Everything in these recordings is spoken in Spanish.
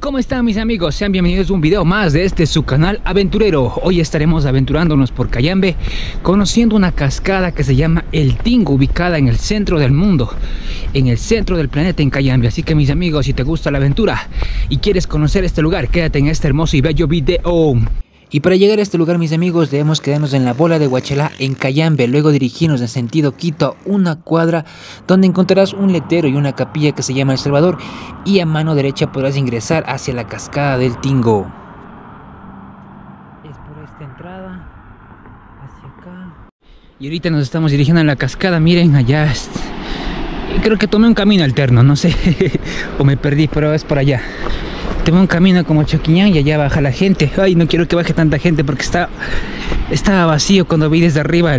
¿Y cómo están mis amigos? Sean bienvenidos a un video más de este su canal aventurero. Hoy estaremos aventurándonos por Cayambe Conociendo una cascada que se llama El Tingo Ubicada en el centro del mundo En el centro del planeta en Cayambe. Así que mis amigos, si te gusta la aventura Y quieres conocer este lugar, quédate en este hermoso y bello video y para llegar a este lugar, mis amigos, debemos quedarnos en la bola de Huachalá, en Cayambe, luego dirigirnos en sentido Quito, una cuadra, donde encontrarás un letero y una capilla que se llama El Salvador, y a mano derecha podrás ingresar hacia la cascada del Tingo. Es por esta entrada, hacia acá. Y ahorita nos estamos dirigiendo a la cascada, miren, allá Creo que tomé un camino alterno, no sé, o me perdí, pero es por allá tengo un camino como Choquiñán y allá baja la gente. Ay, no quiero que baje tanta gente porque está, está vacío cuando vi desde arriba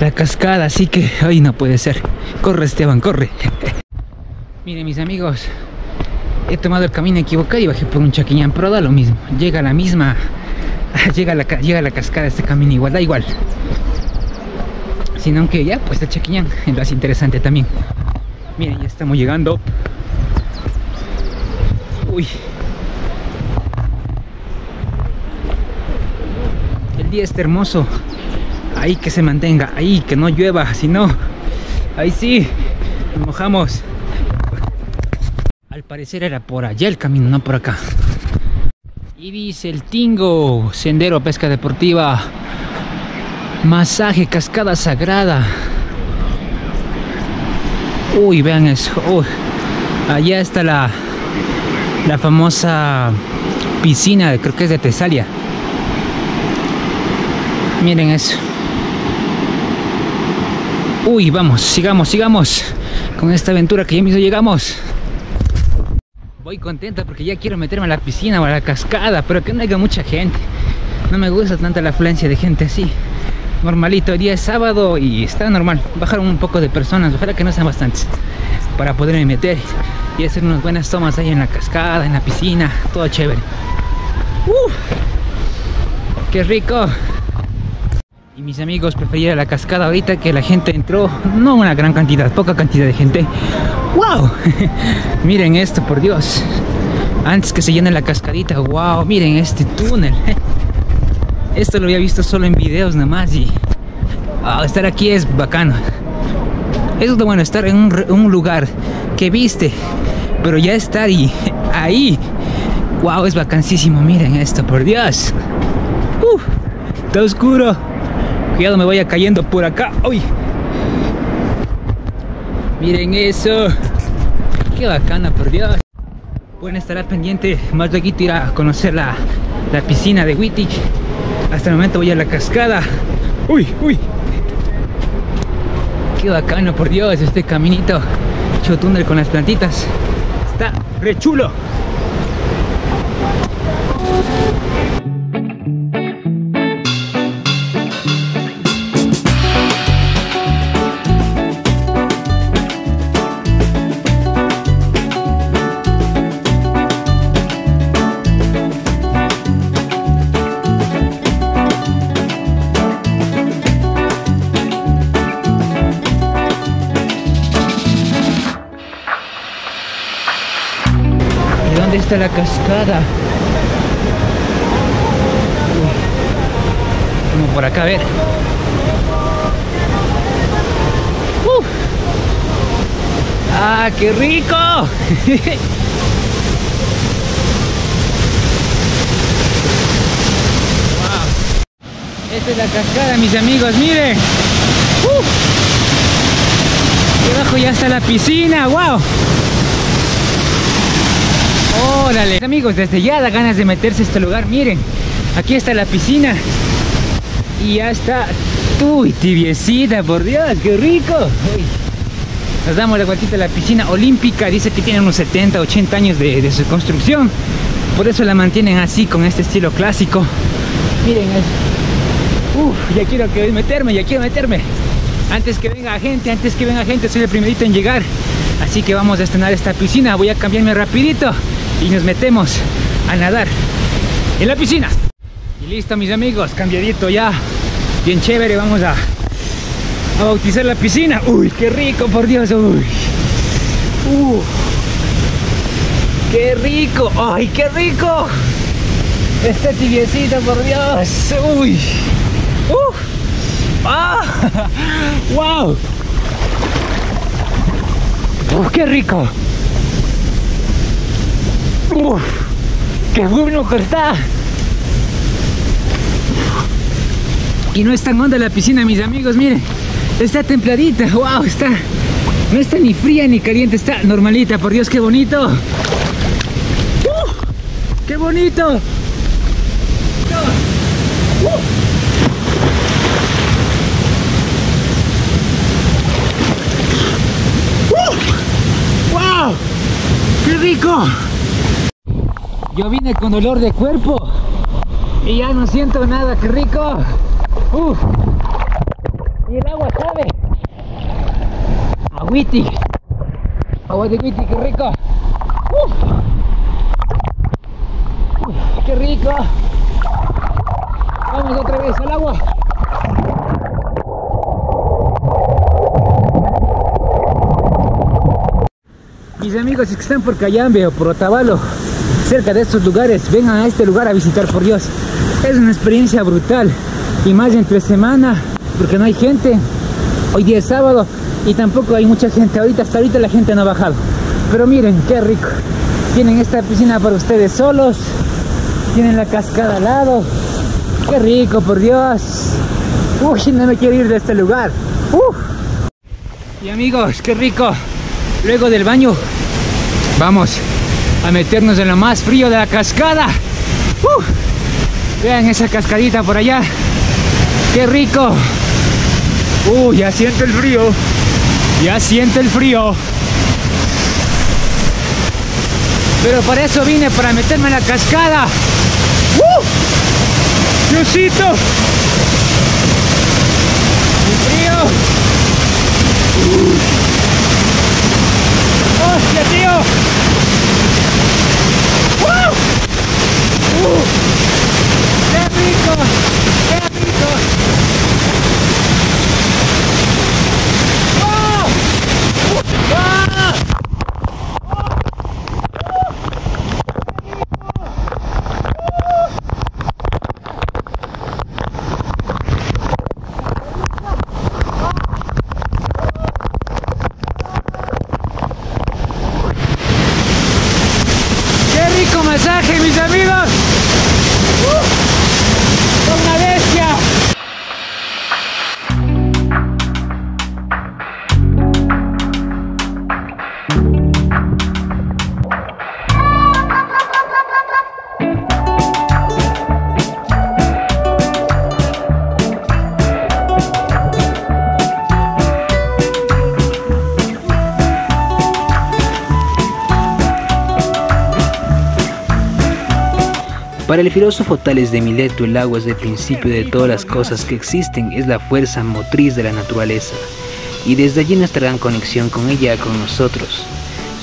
la cascada, así que, ay, no puede ser. Corre, Esteban, corre. Miren, mis amigos, he tomado el camino equivocado y bajé por un Choquiñán, pero da lo mismo. Llega la misma, llega la, llega la cascada este camino igual, da igual. Sino que ya, pues el Chaquiñán, es más interesante también. Miren, ya estamos llegando. Uy. El día está hermoso. Ahí que se mantenga, ahí que no llueva, si no, ahí sí, nos mojamos. Al parecer era por allá el camino, no por acá. Ibis el Tingo, sendero pesca deportiva, masaje, cascada sagrada. Uy, vean eso. Allá está la, la famosa piscina, creo que es de Tesalia. Miren eso. Uy, vamos, sigamos, sigamos con esta aventura que ya mismo llegamos. Voy contenta porque ya quiero meterme a la piscina o a la cascada, pero que no haya mucha gente. No me gusta tanta la afluencia de gente así. Normalito, día es sábado y está normal. Bajaron un poco de personas, ojalá que no sean bastantes, para poderme meter y hacer unas buenas tomas ahí en la cascada, en la piscina, todo chévere. ¡Uf! ¡Qué rico! Y mis amigos preferían la cascada ahorita que la gente entró, no una gran cantidad, poca cantidad de gente. ¡Wow! miren esto, por Dios. Antes que se llene la cascadita, wow, miren este túnel. Esto lo había visto solo en videos nada más y estar aquí es bacano. Eso es bueno, estar en un lugar que viste pero ya está ahí, ahí. Wow, es vacancísimo. Miren esto, por Dios. está oscuro. Cuidado, me vaya cayendo por acá. Uy. Miren eso. Qué bacana, por Dios. Pueden estar al pendiente. Más luego ir a conocer la, la piscina de Wittich. Hasta el momento voy a la cascada. Uy, uy. Qué bacano, por Dios, este caminito. Hecho con las plantitas. Está re chulo. La cascada. Como por acá, a ver. ¡Ah, qué rico! Esta es la cascada, mis amigos, miren. Debajo ya está la piscina, wow. Órale. Amigos, desde ya da ganas de meterse a este lugar. Miren, aquí está la piscina. Y ya está. Uy, tibiecita, por Dios, qué rico. Nos damos la vueltita a la piscina olímpica. Dice que tiene unos 70, 80 años de, su construcción. Por eso la mantienen así, con este estilo clásico. Miren, Uf, ya quiero que meterme, ya quiero meterme. Antes que venga gente, antes que venga gente, soy el primerito en llegar. Así que vamos a estrenar esta piscina. Voy a cambiarme rapidito y nos metemos a nadar en la piscina. Y listo mis amigos, cambiadito ya, bien chévere, vamos a, a bautizar la piscina. Uy, qué rico, por Dios, uy. Uh. ¡Qué rico! ¡Ay, qué rico! Este tibiecito, por Dios. ¡Uy! ¡Uf! ¡Ah! ¡Wow! ¡Uf, qué rico! ¡Uf! ¡Qué bueno que está! Y no es tan honda la piscina, mis amigos, miren. Está templadita, wow, está. No está ni fría ni caliente, está normalita, por Dios, qué bonito. ¡Uh! ¡Qué bonito! ¡Wow! ¡Qué rico! Yo vine con dolor de cuerpo y ya no siento nada, qué rico. Y el agua sabe. Agüiti. Agua de Witty, qué rico. Uf, qué rico. Vamos otra vez al agua. Mis amigos que están por Cayambe o por Otavalo, cerca de estos lugares, vengan a este lugar a visitar por Dios. Es una experiencia brutal y más entre semana porque no hay gente. Hoy día es sábado y tampoco hay mucha gente. Ahorita hasta ahorita la gente no ha bajado. Pero miren qué rico. Tienen esta piscina para ustedes solos. Tienen la cascada al lado. Qué rico, por Dios. Uy, no me quiero ir de este lugar. Y amigos, qué rico. Luego del baño, vamos a meternos en lo más frío de la cascada. Vean esa cascadita por allá. ¡Qué rico! ¡Uh! Ya siento el frío. Ya siento el frío. Pero para eso vine, para meterme en la cascada. ¡Uh! ¡Diosito! ¡El frío! Para el filósofo Tales de Mileto, el agua es el principio de todas las cosas que existen, es la fuerza motriz de la naturaleza, y desde allí nuestra gran conexión con ella, con nosotros.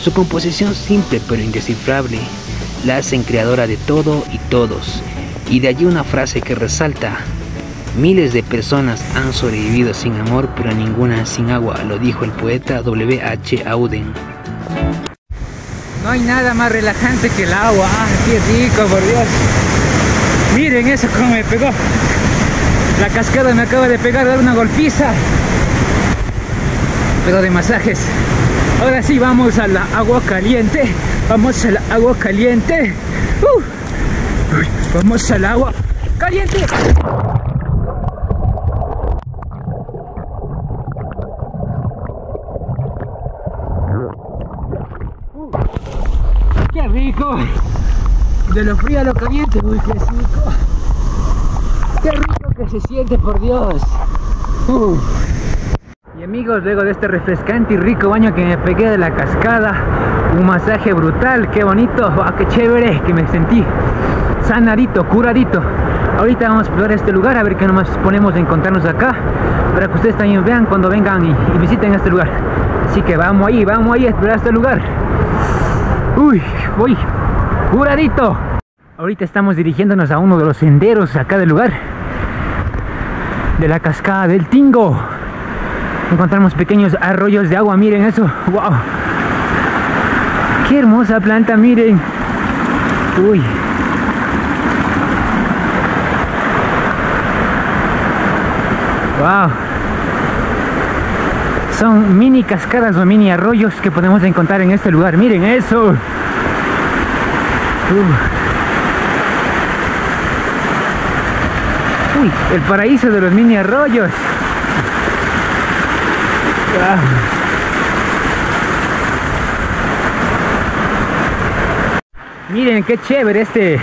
Su composición simple pero indescifrable la hacen creadora de todo y todos, y de allí una frase que resalta, miles de personas han sobrevivido sin amor, pero ninguna sin agua, lo dijo el poeta W. H. Auden. No hay nada más relajante que el agua. ¡Ah, qué rico, por Dios! Miren eso como me pegó. La cascada me acaba de pegar, dar una golpiza. Pero de masajes. Ahora sí, vamos a la agua caliente. Vamos al agua caliente. Uh. Vamos al agua caliente. De lo frío a lo caliente, uy, qué rico. ¡Qué rico que se siente, por Dios! Y amigos, luego de este refrescante y rico baño que me pegué de la cascada, un masaje brutal, qué bonito, wow, qué chévere, que me sentí sanadito, curadito. Ahorita vamos a explorar este lugar, a ver qué nomás ponemos de encontrarnos acá, para que ustedes también vean cuando vengan y, y visiten este lugar. Así que vamos ahí, vamos ahí a explorar este lugar. Uy, voy curadito. Ahorita estamos dirigiéndonos a uno de los senderos acá del lugar. De la cascada del Tingo. Encontramos pequeños arroyos de agua, miren eso. Wow. Qué hermosa planta, miren. Uy. Wow. Son mini cascadas o mini arroyos que podemos encontrar en este lugar. Miren eso. Uy, el paraíso de los mini arroyos. Miren qué chévere este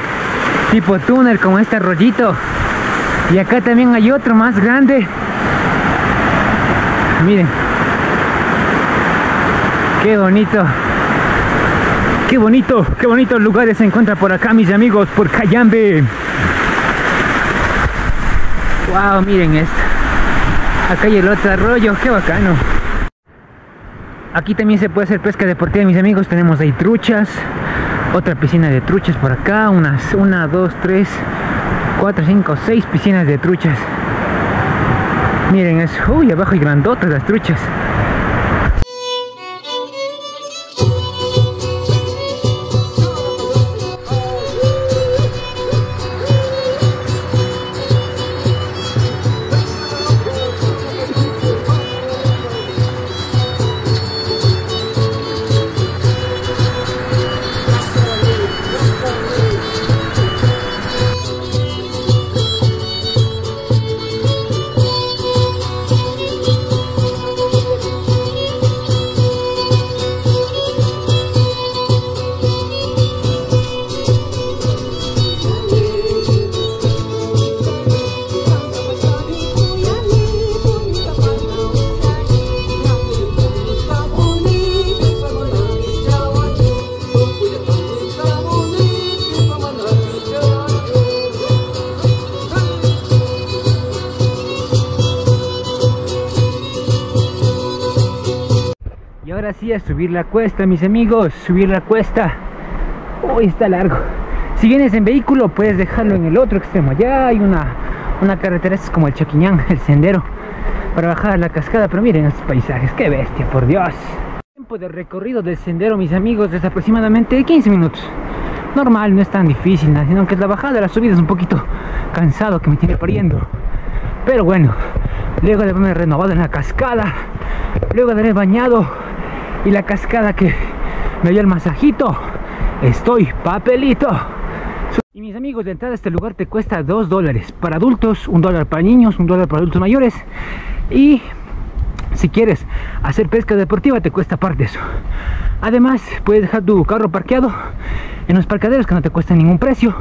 tipo túnel con este arroyito. Y acá también hay otro más grande. Miren. Qué bonito. Qué bonito, qué bonitos lugares se encuentra por acá, mis amigos, por Cayambe. Wow, miren esto. Acá hay el otro arroyo, qué bacano. Aquí también se puede hacer pesca deportiva, mis amigos. Tenemos ahí truchas, otra piscina de truchas por acá, unas, una, dos, tres, cuatro, cinco, seis piscinas de truchas. Miren eso, uy, abajo hay grandotas las truchas. Ahora sí a subir la cuesta, mis amigos, subir la cuesta. Uy, está largo. Si vienes en vehículo, puedes dejarlo en el otro extremo. Allá hay una, una carretera, es como el Chaquiñán, el sendero, para bajar a la cascada. Pero miren estos paisajes, qué bestia, por Dios. El tiempo de recorrido del sendero, mis amigos, es aproximadamente 15 minutos. Normal, no es tan difícil, sino que la bajada, la subida es un poquito cansado que me tiene pariendo. Pero bueno, luego de haberme renovado en la cascada, luego de haber bañado y la cascada que me dio el masajito. Estoy papelito. Y mis amigos, de entrada a este lugar te cuesta 2 dólares para adultos, un dólar para niños, un dólar para adultos mayores. Y si quieres hacer pesca deportiva te cuesta parte eso. Además, puedes dejar tu carro parqueado en los parcaderos que no te cuesta ningún precio.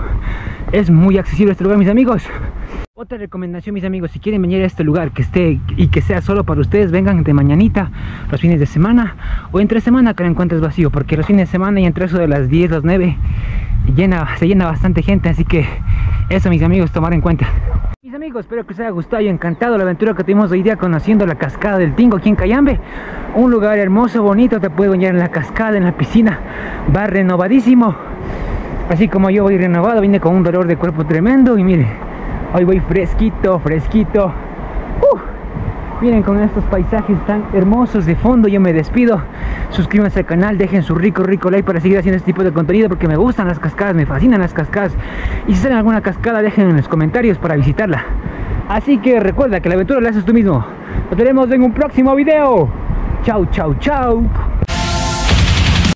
Es muy accesible este lugar, mis amigos. Otra recomendación, mis amigos, si quieren venir a este lugar que esté y que sea solo para ustedes, vengan de mañanita, los fines de semana o entre semana que lo encuentres vacío, porque los fines de semana y entre eso de las 10, las 9 llena, se llena bastante gente, así que eso, mis amigos, tomar en cuenta. Mis amigos, espero que os haya gustado y encantado la aventura que tuvimos hoy día conociendo la cascada del Tingo aquí en Cayambe. Un lugar hermoso, bonito, te puede bañar en la cascada, en la piscina, va renovadísimo. Así como yo voy renovado, vine con un dolor de cuerpo tremendo y mire, Hoy voy fresquito, fresquito. miren con estos paisajes tan hermosos de fondo. Yo me despido. Suscríbanse al canal, dejen su rico, rico like para seguir haciendo este tipo de contenido porque me gustan las cascadas, me fascinan las cascadas. Y si salen alguna cascada, dejen en los comentarios para visitarla. Así que recuerda que la aventura la haces tú mismo. Nos veremos en un próximo video. Chau, chau, chau.